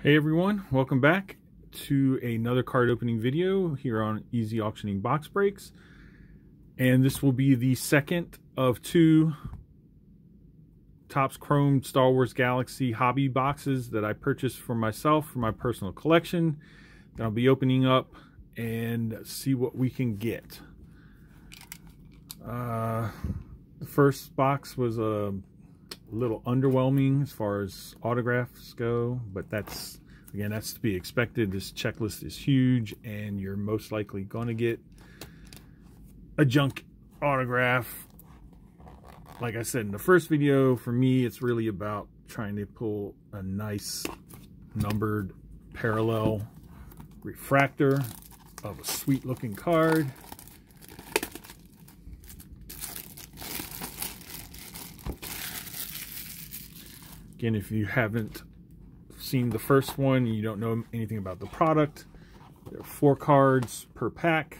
Hey everyone, welcome back to another card opening video here on ezAuctioning Box Breaks. And this will be the second of two Topps Chrome Star Wars Galaxy hobby boxes that I purchased for myself for my personal collection. That I'll be opening up and see what we can get. Uh, the first box was a little underwhelming as far as autographs go, but that's, again, that's to be expected. This checklist is huge, and you're most likely going to get a junk autograph. Like I said in the first video, for me, it's really about trying to pull a nice numbered parallel refractor of a sweet looking card. Again, if you haven't seen the first one, you don't know anything about the product, there are four cards per pack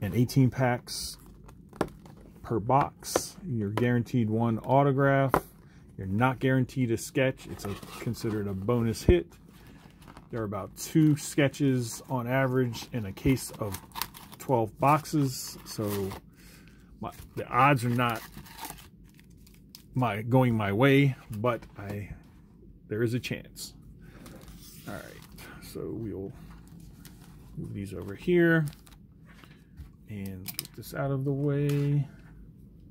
and 18 packs per box. You're guaranteed one autograph. You're not guaranteed a sketch. It's a, considered a bonus hit. There are about two sketches on average in a case of 12 boxes. So my, the odds are not my going my way, but I there is a chance. All right, so we'll move these over here and get this out of the way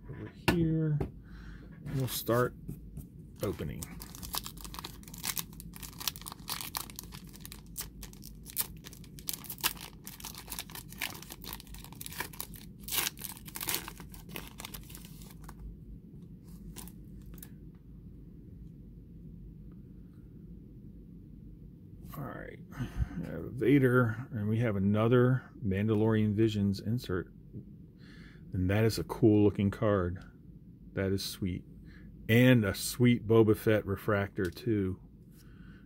over here. We'll start opening. All right, Vader, and we have another Mandalorian Visions insert. And that is a cool looking card. That is sweet. And a sweet Boba Fett refractor, too.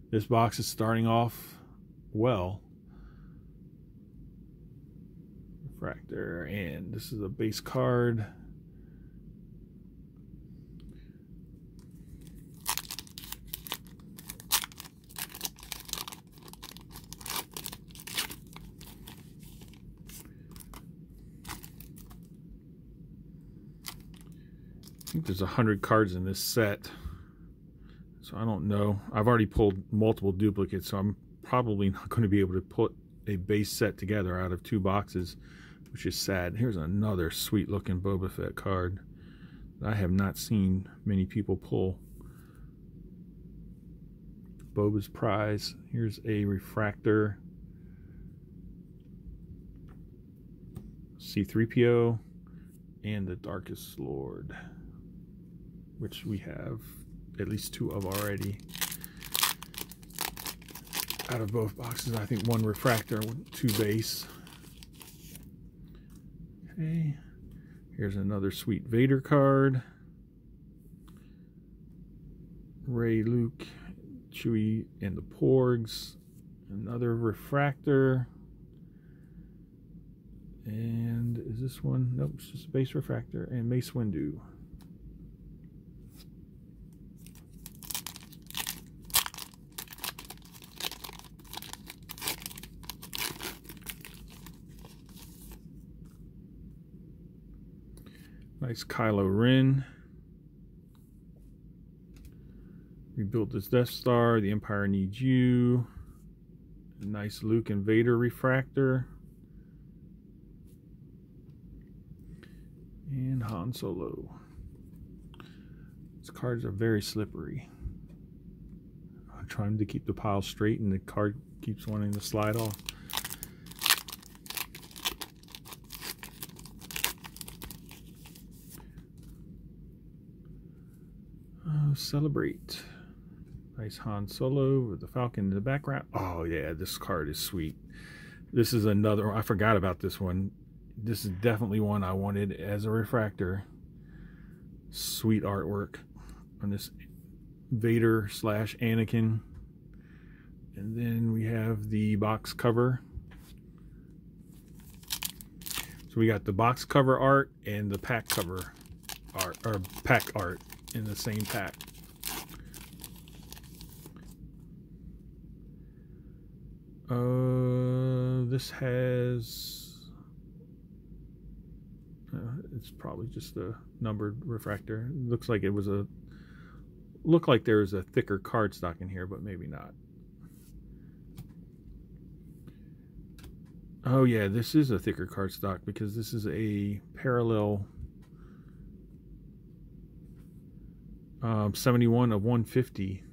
This box is starting off well. Refractor, and this is a base card. There's a hundred cards in this set. So I don't know. I've already pulled multiple duplicates, so I'm probably not going to be able to put a base set together out of two boxes, which is sad. Here's another sweet looking Boba Fett card I have not seen many people pull. Boba's Prize. Here's a refractor. C3PO and the Darkest Lord which we have at least two of already. Out of both boxes, I think one refractor, two base. Okay, here's another sweet Vader card. Rey, Luke, Chewie, and the Porgs. Another refractor. And is this one? Nope, it's just a base refractor. And Mace Windu. Nice Kylo Ren. Rebuilt this Death Star. The Empire needs you. A nice Luke and Vader refractor. And Han Solo. These cards are very slippery. I'm trying to keep the pile straight and the card keeps wanting to slide off. Celebrate. Nice Han Solo with the Falcon in the background. Oh yeah, this card is sweet. This is another, I forgot about this one. This is definitely one I wanted as a refractor. Sweet artwork on this Vader slash Anakin. And then we have the box cover. So we got the box cover art and the pack cover art, or pack art in the same pack. Uh, this has, uh, it's probably just a numbered refractor. It looks like it was a, Look like there was a thicker cardstock in here, but maybe not. Oh yeah, this is a thicker cardstock because this is a parallel um, 71 of 150.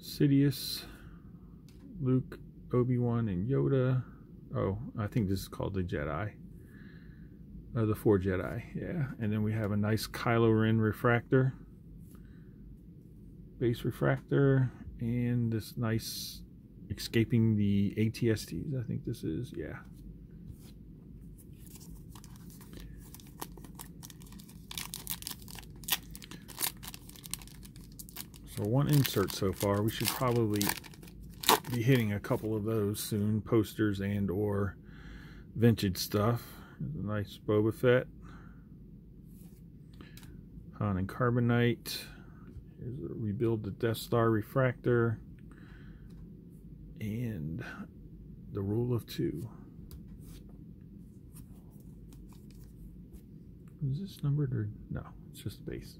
Sidious. Luke, Obi-Wan, and Yoda. Oh, I think this is called the Jedi. Uh, the four Jedi, yeah. And then we have a nice Kylo Ren refractor. Base refractor. And this nice escaping the ATSTs. I think this is, yeah. So one insert so far. We should probably be hitting a couple of those soon, posters and or vintage stuff. There's a nice Boba Fett. Han and Carbonite. Here's a rebuild the Death Star refractor. And the rule of two. Is this numbered or no? It's just base.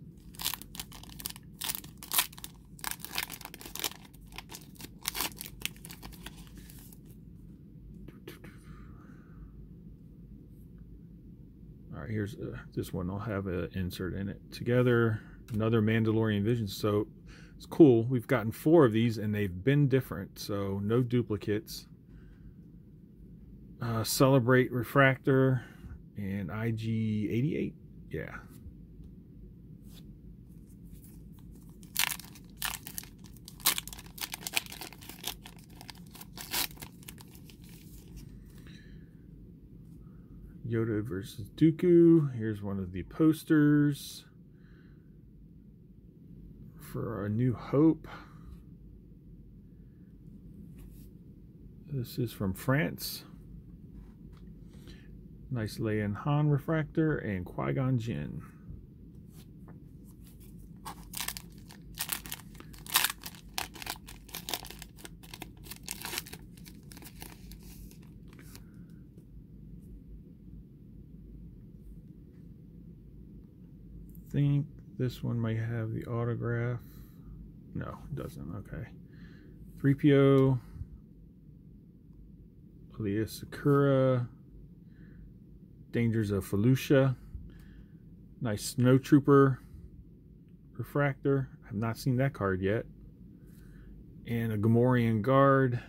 Here's uh, this one. I'll have an insert in it. Together, another Mandalorian Vision. So it's cool. We've gotten four of these, and they've been different. So no duplicates. Uh, Celebrate Refractor and IG88. Yeah. Yoda versus Dooku. Here's one of the posters for A New Hope. This is from France. Nice Leia and Han refractor and Qui-Gon Jinn. Think this one might have the autograph. No, it doesn't. Okay. 3PO. Aayla Secura. Dangers of Felucia. Nice Snow Trooper refractor. I've not seen that card yet. And a Gamorrean Guard.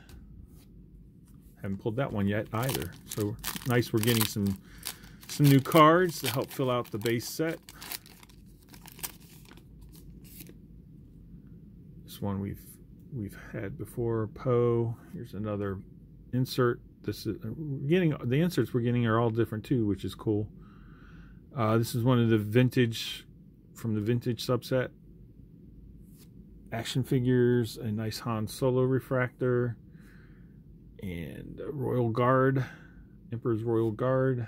Haven't pulled that one yet either. So nice we're getting some some new cards to help fill out the base set. One we've we've had before. Poe. Here's another insert. This is getting the inserts we're getting are all different too, which is cool. Uh, this is one of the vintage from the vintage subset action figures. A nice Han Solo refractor and Royal Guard, Emperor's Royal Guard.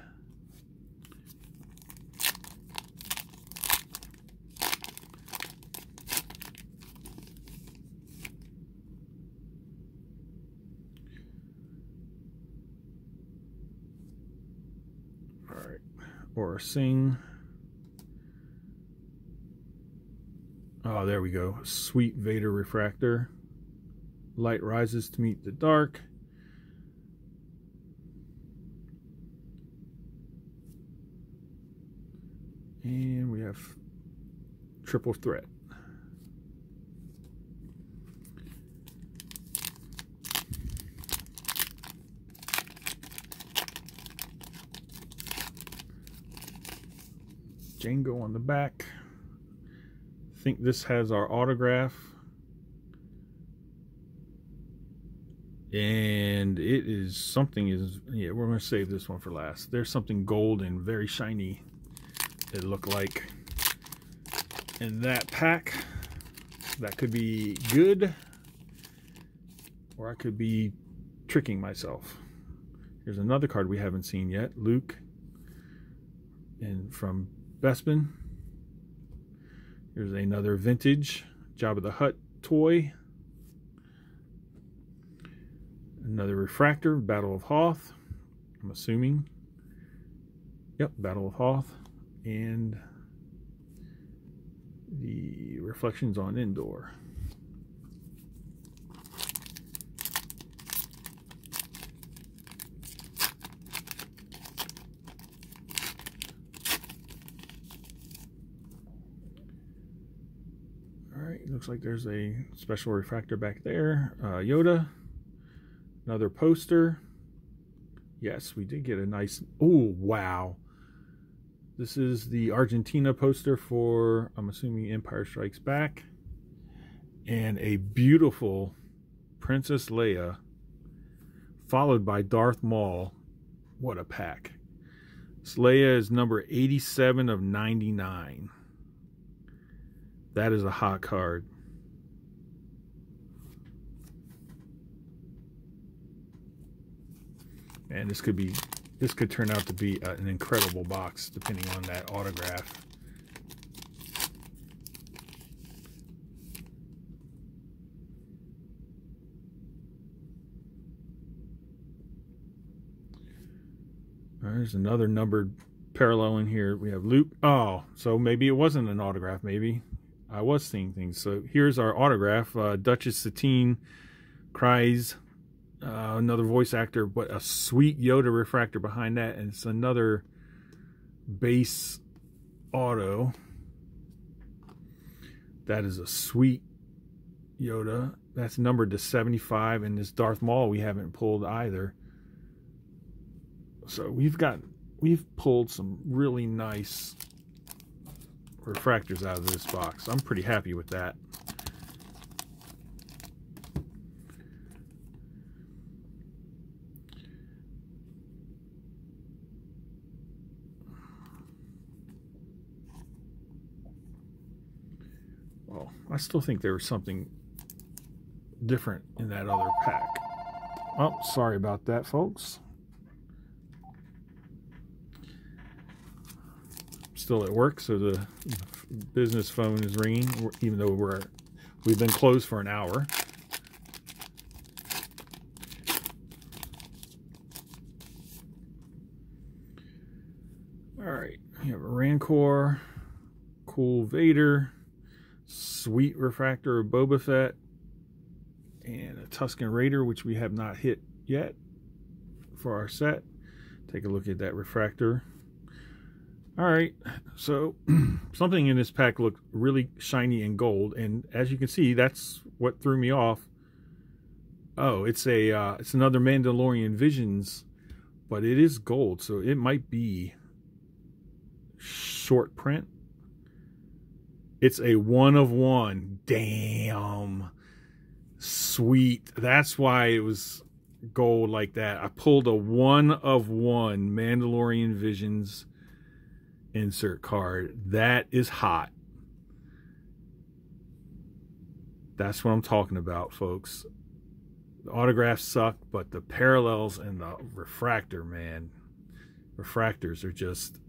Or sing. Oh, there we go. Sweet Vader refractor. Light rises to meet the dark. And we have triple threat. Jango on the back. I think this has our autograph. And it is something is, yeah, we're going to save this one for last. There's something gold and very shiny it looked like in that pack. That could be good Or I could be tricking myself. Here's another card we haven't seen yet. Luke. And from Bespin. Here's another vintage Jabba the Hutt toy. Another refractor, Battle of Hoth. I'm assuming. Yep, Battle of Hoth. And the reflections on Endor. All right, looks like there's a special refractor back there. Uh, Yoda, another poster. Yes, we did get a nice, oh, wow. This is the Argentina poster for, I'm assuming, Empire Strikes Back. And a beautiful Princess Leia, followed by Darth Maul. What a pack. This Leia is number 87 of 99. That is a hot card. And this could be this could turn out to be uh, an incredible box depending on that autograph. Uh, there's another numbered parallel in here. We have Luke. Oh, so maybe it wasn't an autograph. Maybe I was seeing things. So here's our autograph. Uh, Duchess Satine Kryze, uh, another voice actor, but a sweet Yoda refractor behind that, and it's another base auto. That is a sweet Yoda. That's numbered to 75, and this Darth Maul we haven't pulled either. So we've got we've pulled some really nice refractors out of this box. I'm pretty happy with that. Well, I still think there was something different in that other pack. Oh, sorry about that, folks. Still at work, so the business phone is ringing, even though we're we've been closed for an hour. All right, you have a Rancor, cool Vader sweet refractor of Boba Fett and a Tusken Raider, which we have not hit yet for our set. Take a look at that refractor. All right, so something in this pack looked really shiny and gold, and as you can see, that's what threw me off. Oh, it's a uh, it's another Mandalorian Visions, but it is gold, so it might be short print it's a one of one. Damn. Sweet. That's why it was gold like that. I pulled a one of one Mandalorian Visions insert card. That is hot. That's what I'm talking about, folks. The autographs suck, but the parallels and the refractor, man. Refractors are just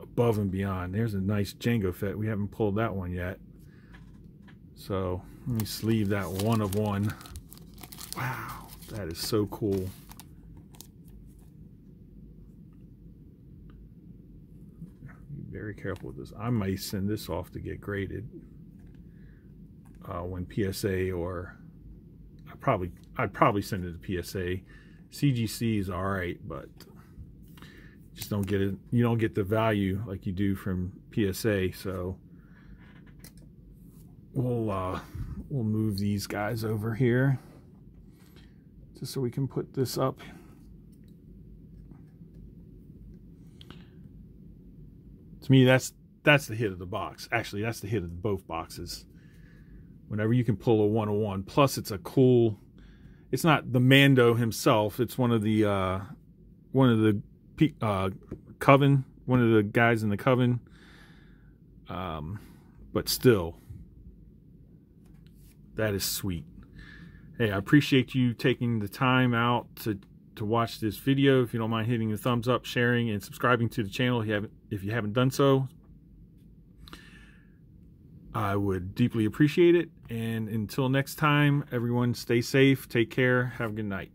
above and beyond. There's a nice Jango Fett. We haven't pulled that one yet. So let me sleeve that one of one. Wow, that is so cool. Be very careful with this. I might send this off to get graded uh, when PSA or I probably I'd probably send it to PSA. CGC is all right, but just don't get it you don't get the value like you do from PSA so we'll uh, we'll move these guys over here just so we can put this up to me that's that's the hit of the box actually that's the hit of both boxes whenever you can pull a 101 plus it's a cool it's not the Mando himself it's one of the uh one of the uh, Coven, one of the guys in the Coven. Um, but still, That is sweet. Hey, I appreciate you taking the time out to to watch this video. If you don't mind hitting the thumbs up, sharing, and subscribing to the channel if you haven't, if you haven't done so, I would deeply appreciate it. And until next time, everyone stay safe, take care, have a good night.